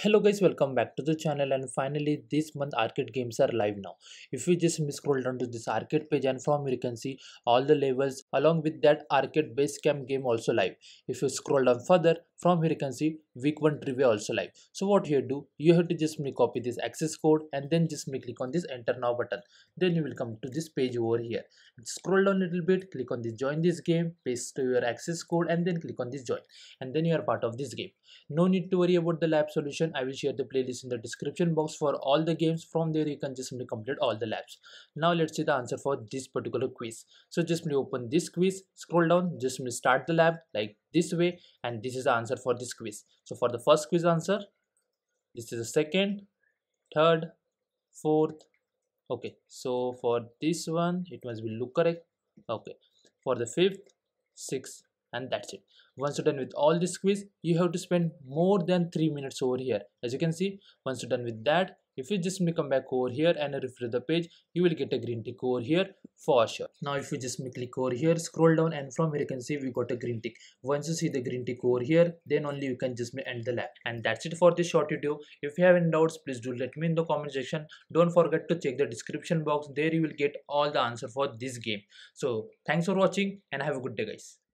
hello guys welcome back to the channel and finally this month arcade games are live now. If you just scroll down to this arcade page and from here you can see all the levels along with that arcade base camp game also live. If you scroll down further from here you can see week one trivia also live. So what you do you have to just me copy this access code and then just me click on this enter now button. Then you will come to this page over here. Scroll down a little bit click on this join this game paste your access code and then click on this join. And then you are part of this game. No need to worry about the lab solution i will share the playlist in the description box for all the games. From there you can just simply complete all the labs now let's see the answer for this particular quiz. So just simply open this quiz scroll down just simply start the lab like this way and this is the answer for this quiz. So for the first quiz answer this is the second third fourth. Okay so for this one it must be look correct. Okay for the fifth sixth and that's it. Once you're done with all this quiz you have to spend more than three minutes over here. As you can see once you're done with that if you just come back over here and refresh the page you will get a green tick over here for sure. Now if you just click over here scroll down and from here you can see we got a green tick. Once you see the green tick over here then only you can just end the lab. And that's it for this short video. If you have any doubts please do let me in the comment section. Don't forget to check the description box. There you will get all the answer for this game. So thanks for watching and have a good day guys